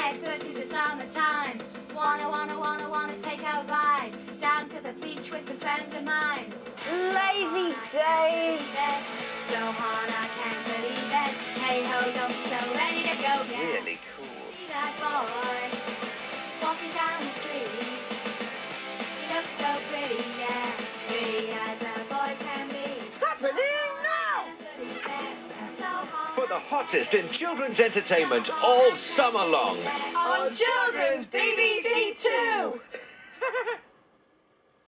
Head first into summertime. Wanna, wanna, wanna, wanna take a ride down to the beach with some friends of mine. Lazy days. So hard For the hottest in children's entertainment all summer long. On Children's BBC.